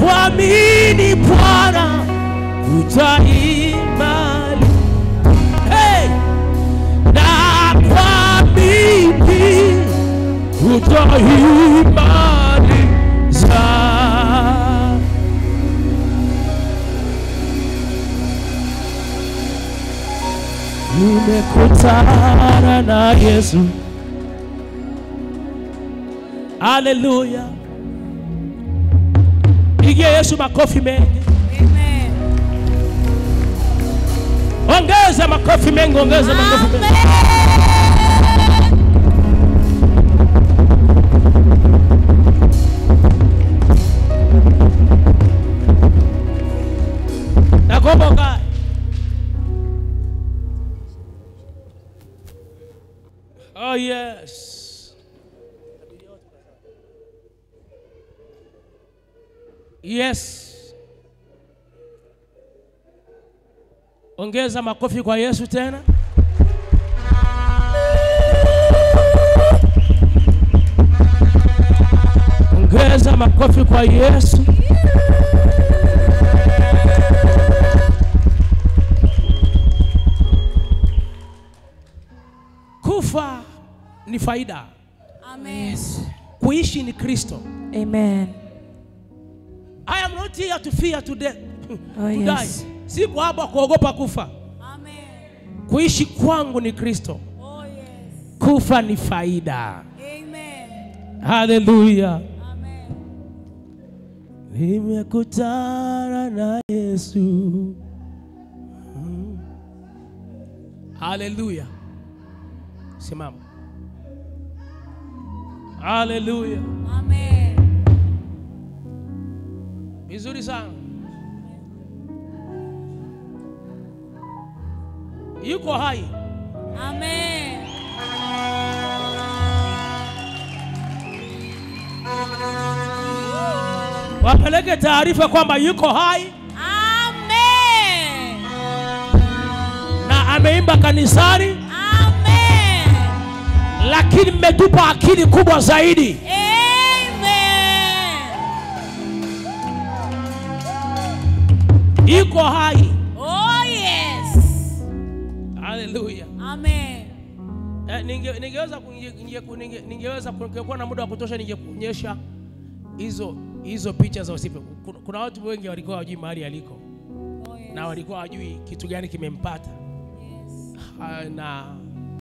kuamini Bwana utaimali. Hey! Na kuamini utaimaliza. Nimekutana na Yesu. Haleluya. Pigia Yesu makofi mengi. Amen. Ongeza makofi mengi, ongeza makofi mengi. Oh yes. Yes. Ongeza makofi kwa Yesu tena. Ongeza makofi kwa Yesu. Kufa ni faida, Amen. kuishi ni Kristo. Amen. Not here to fear to death. Oh, to yes. die. Siko hapa kuogopa kufa. Amen. Kuishi kwangu ni Kristo, Oh, yes. kufa ni faida. Amen. Hallelujah. Amen. Nimekutana na Yesu. Mm. Haleluya. Simama. Haleluya. Amen. Vizuri sana. Yuko hai. Amen. Wapeleke taarifa kwamba yuko hai Amen. na ameimba kanisari Amen. lakini mmetupa akili kubwa zaidi. Amen. Yuko hai. Oh, yes. Haleluya. Amen. Eh, ninge, ningeweza kunge- ninge- ninge- ningeweza kungekuwa na muda wa kutosha ningekuonyesha hizo hizo picha za usipe. Kuna, kuna watu wengi walikuwa hawajui mahali aliko Oh, yes. na walikuwa hawajui kitu gani kimempata Yes. Ah, na